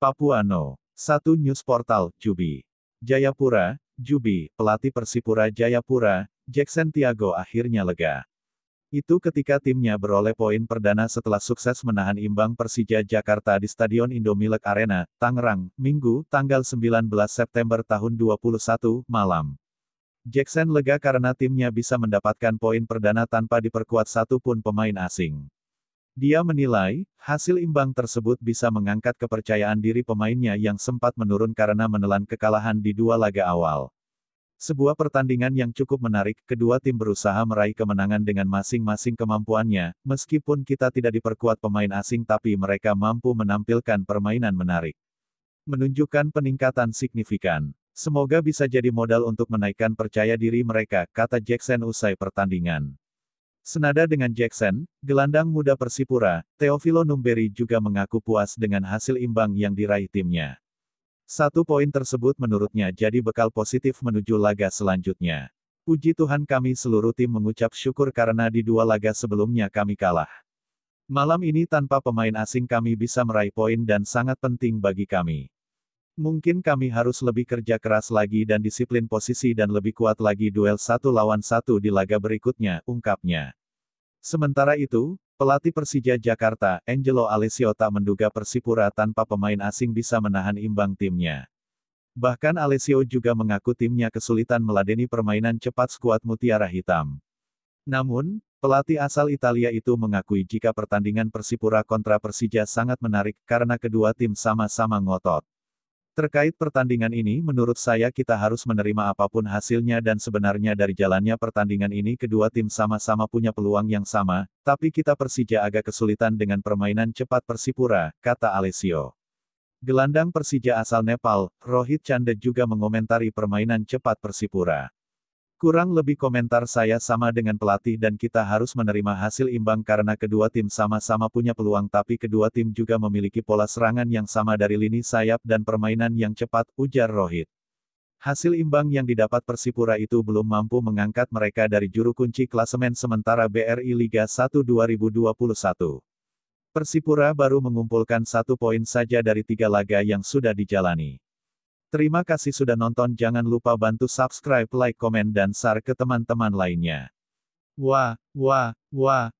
Papua No. 1 News Portal, Jubi. Jayapura, Jubi, pelatih Persipura Jayapura, Jackson Tiago akhirnya lega. Itu ketika timnya beroleh poin perdana setelah sukses menahan imbang Persija Jakarta di Stadion Indomilek Arena, Tangerang, Minggu, tanggal 19 September tahun 21, malam. Jackson lega karena timnya bisa mendapatkan poin perdana tanpa diperkuat satupun pemain asing. Dia menilai, hasil imbang tersebut bisa mengangkat kepercayaan diri pemainnya yang sempat menurun karena menelan kekalahan di dua laga awal. Sebuah pertandingan yang cukup menarik, kedua tim berusaha meraih kemenangan dengan masing-masing kemampuannya, meskipun kita tidak diperkuat pemain asing tapi mereka mampu menampilkan permainan menarik. Menunjukkan peningkatan signifikan. Semoga bisa jadi modal untuk menaikkan percaya diri mereka, kata Jackson usai pertandingan. Senada dengan Jackson, gelandang muda Persipura, Teofilo Numberi juga mengaku puas dengan hasil imbang yang diraih timnya. Satu poin tersebut menurutnya jadi bekal positif menuju laga selanjutnya. Puji Tuhan kami seluruh tim mengucap syukur karena di dua laga sebelumnya kami kalah. Malam ini tanpa pemain asing kami bisa meraih poin dan sangat penting bagi kami. Mungkin kami harus lebih kerja keras lagi dan disiplin posisi dan lebih kuat lagi duel satu lawan satu di laga berikutnya, ungkapnya. Sementara itu, Pelatih Persija Jakarta, Angelo Alessio tak menduga Persipura tanpa pemain asing bisa menahan imbang timnya. Bahkan Alessio juga mengaku timnya kesulitan meladeni permainan cepat skuad Mutiara Hitam. Namun, pelatih asal Italia itu mengakui jika pertandingan Persipura kontra Persija sangat menarik karena kedua tim sama-sama ngotot. Terkait pertandingan ini menurut saya kita harus menerima apa pun hasilnya dan sebenarnya dari jalannya pertandingan ini kedua tim sama-sama punya peluang yang sama, tapi kita Persija agak kesulitan dengan permainan cepat Persipura, kata Alessio. Gelandang Persija asal Nepal, Rohit Chanda juga mengomentari permainan cepat Persipura. Kurang lebih komentar saya sama dengan pelatih dan kita harus menerima hasil imbang karena kedua tim sama-sama punya peluang tapi kedua tim juga memiliki pola serangan yang sama dari lini sayap dan permainan yang cepat, ujar Rohit. Hasil imbang yang didapat Persipura itu belum mampu mengangkat mereka dari juru kunci klasemen sementara BRI Liga 1 2021. Persipura baru mengumpulkan satu poin saja dari tiga laga yang sudah dijalani. Terima kasih sudah nonton jangan lupa bantu subscribe like komen dan share ke teman-teman lainnya. Wah, wah, wah.